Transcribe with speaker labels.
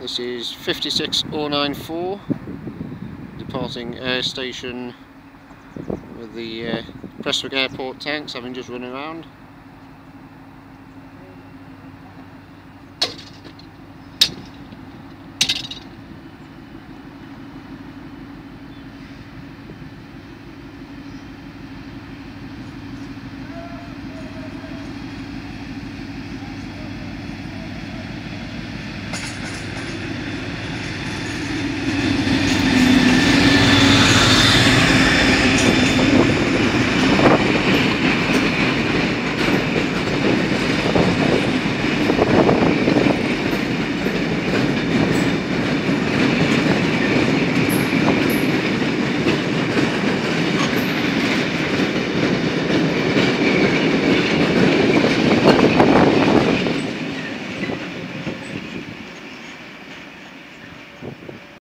Speaker 1: This is 56094 departing air station with the uh, Prestwick Airport tanks having just run around.